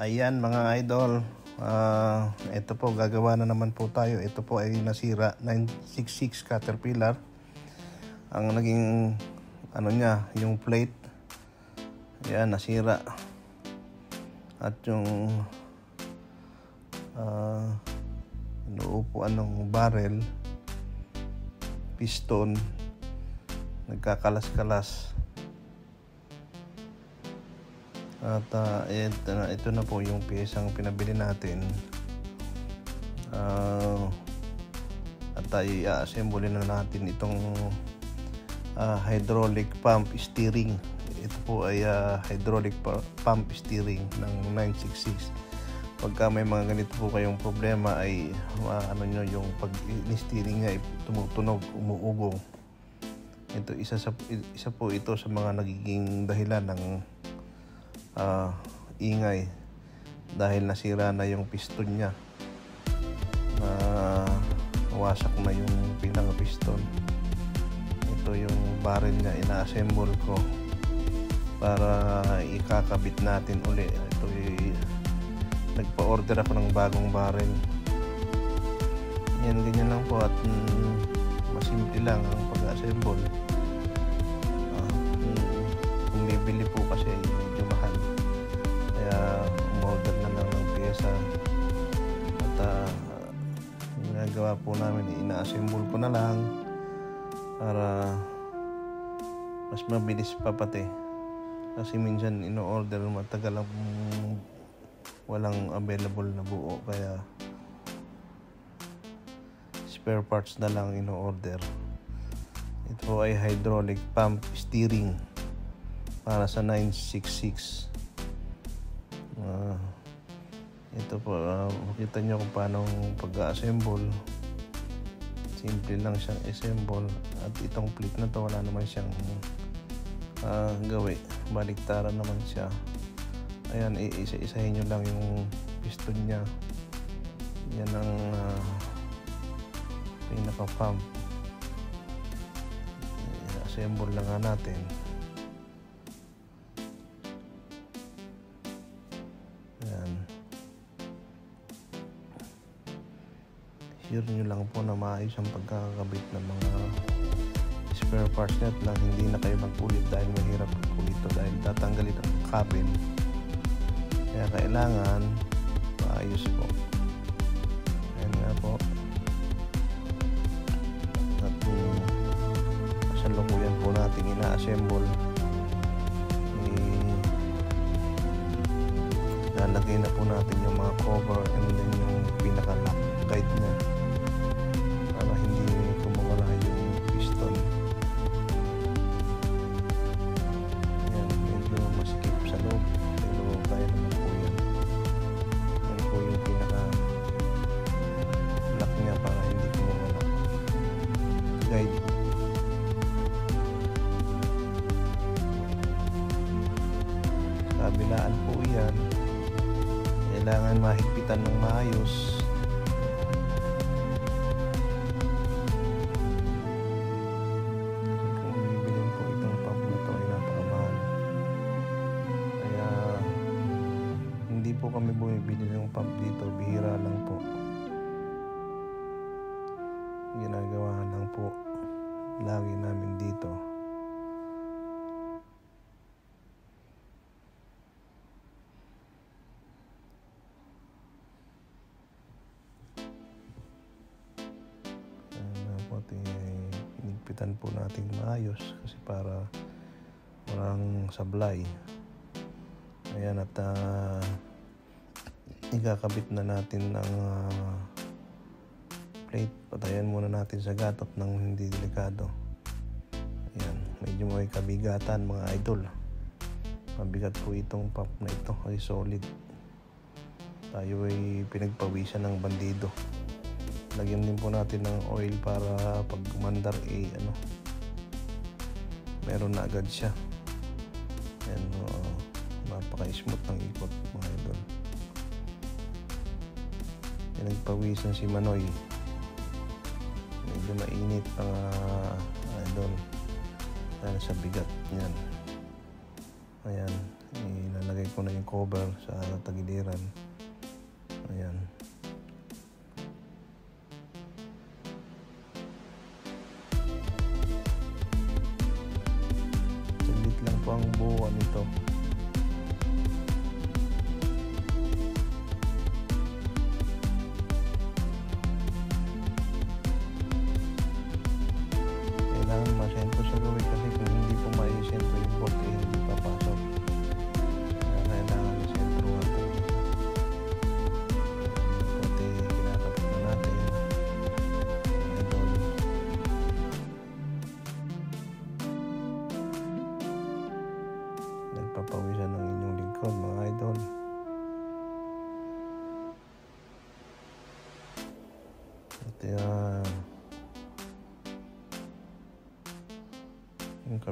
Ayan mga idol, Ah, ito po gagawa na naman po tayo. Ito po ay nasira 966 Caterpillar. Ang naging ano niya, yung plate. Ayan, nasira. At yung uh, inuupuan ng barrel, piston, nagkakalas-kalas. At uh, ito, na, ito na po yung piyesang pinabili natin. Uh, at ay i-assemble na natin itong uh, hydraulic pump steering. Ito po ay uh, hydraulic pump steering ng 966. Pagka may mga ganito po kayong problema ay uh, ano nyo yung pag steering ay tumutunog, umuugong. Ito isa sa isa po ito sa mga nagiging dahilan ng uh, ingay. Dahil nasira na yung piston niya. Na wasak na yung pinaka piston ito yung barrel niya ina-assemble ko para ikakabit natin uli. Ito yung nagpa-order ako ng bagong barrel. Yan ganyan lang po at mm, masimple lang ang pag-assemble po namin ina-assemble ko na lang para mas mabilis pa pati. Kasi minsan ino-order matagal lang walang available na buo kaya spare parts na lang ino-order. Ito ay hydraulic pump steering para sa 966 uh, ito po uh, makita nyo kung paano pag-assemble simple lang siyang assemble at itong plate na to wala naman siyang uh, gawi. Baliktaran naman siya. Ayan isa-isahin nyo lang yung piston nya yan ang uh, pinaka pump assemble lang nga natin Sure nyo lang po na maayos ang pagkakabit ng mga spare parts net lang hindi na kayo magpulit dahil mahirap magpulit ito dahil tatanggalin ang cabin. Kaya kailangan maayos po. Ayan nga po. At um, kasalukuyan po natin ina-assemble lalagay na po natin yung mga cover and then yung pinaka lock guide niya kabilaan po yan. Kailangan mahigpitan ng maayos pinigpitan po natin maayos kasi para walang sablay. Ayan at uh, ikakabit na natin ang uh, plate. Patayan muna natin sa gatot ng hindi delikado. Ayan medyo may kabigatan mga idol. Mabigat po itong pump na ito. Ay solid. Tayo ay pinagpawisan ng bandido lagyan din po natin ng oil para pag umandar eh ano meron na agad siya. And uh, napaka smooth ng ikot mga idol. Pinagpawisan si Manoy. Medyo mainit ang uh, idol dahil sa bigat niyan. Ayan ilalagay ko na yung cover sa tagiliran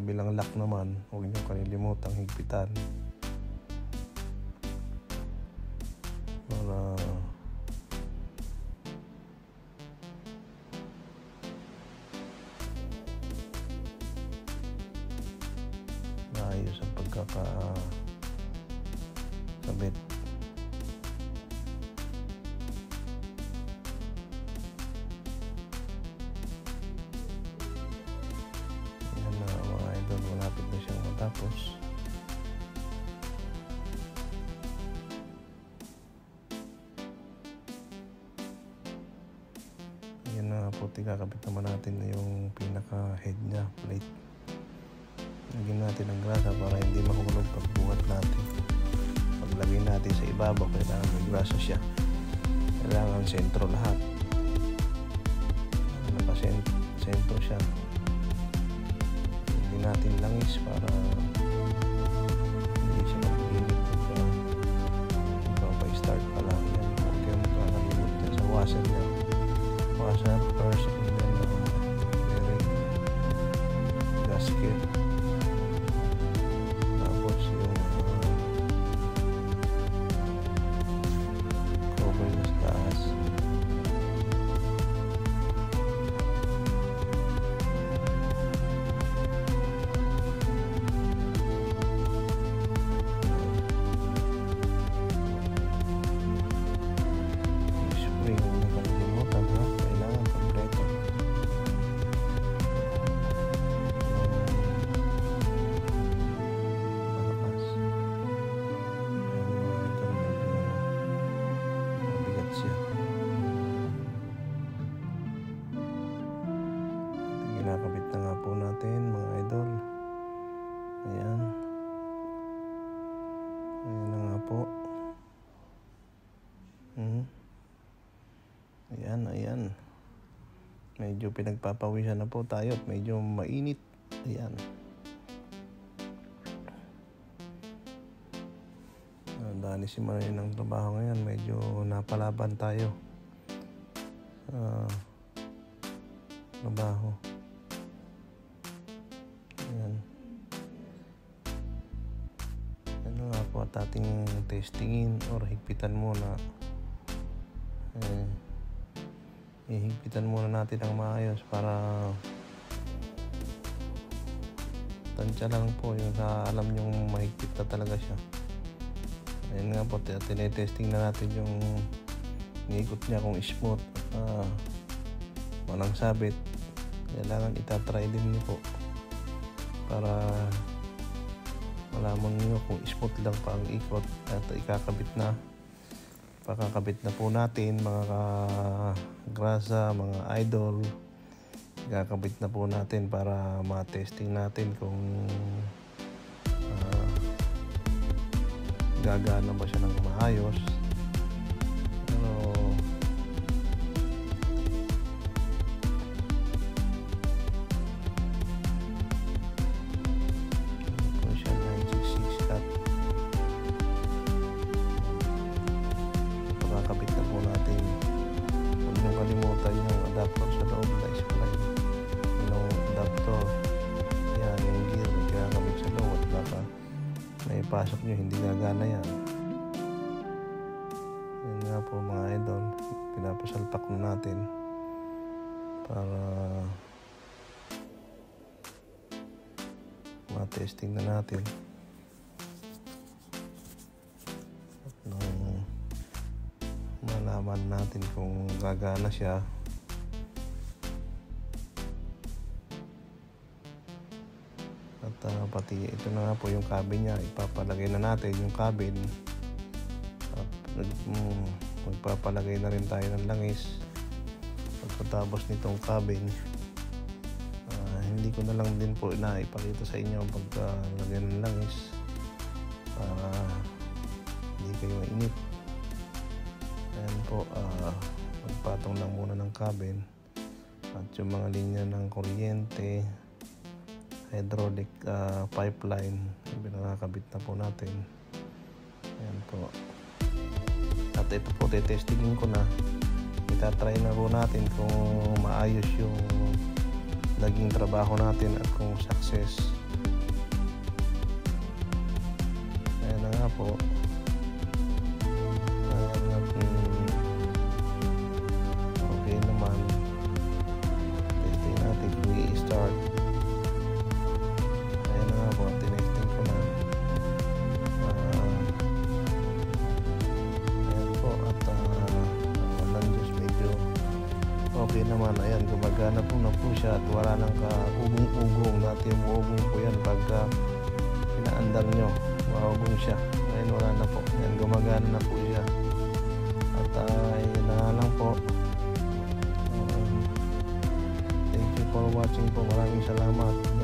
kabilang lock naman huwag niyo kalilimutang higpitan. Para maayos ang pagkaka kabit po kakabit naman natin na yung pinaka head niya plate. Lagyan natin ng grasa para hindi mahulog pagbuhat natin. Paglagay natin sa ibabaw kailangan may grasa siya. Kailangan sentro lahat. Ano pa sen- sentro siya. Hindi natin langis para hindi pagka magpapa-start pa lang. Yan huwag makakalimot yan sa washer first. and medyo pinagpapawisan na po tayo at medyo mainit. Ayan. Ah, dahil si Maray ng trabaho ngayon. Medyo napalaban tayo sa trabaho. Ayan. Ano nga po at ating testingin or higpitan muna. Eh, ihigpitan muna natin ang maayos para tansya lang po yung sa alam yung mahigpit na talaga siya. Ayun nga po tinetesting na natin yung niikot niya kung smooth ah, walang sabit. Kailangan itatry din niyo po para malaman niyo kung smooth lang pa ang ikot at ikakabit na pakakabit na po natin mga ka-grasa, mga idol. Ikakabit na po natin para ma-testing natin kung ah, gagana ba siya ng maayos ipasok nyo, hindi gagana yan. Yan nga po mga idol, pinapasalpak na natin para matesting na natin. At nung malaman natin kung gagana siya, Ah, pati ito na nga po yung cabin niya. Ipapalagay na natin yung cabin. At mm, magpapalagay na rin tayo ng langis. Pagkatapos nitong cabin, ah, hindi ko na lang din po na ipakita sa inyo ang pagkalagay ng langis para hindi kayo mainip. Ayan po, ah, magpatong lang muna ng cabin at yung mga linya ng kuryente, hydraulic ah, pipeline, yung pinakakabit na po natin. Ayan po. At ito po, tetestingin ko na. Itatry na po natin kung maayos yung naging trabaho natin at kung success. Ayan na nga po. Gumagana po na po siya at wala nang kaugong-ugong. Dati yung ugong po yan pagka pinaandar nyo, maugong siya. Ngayon wala na po. Ayan, gumagana na po siya. At uh, yun na lang po. Um, thank you for watching po. Maraming salamat.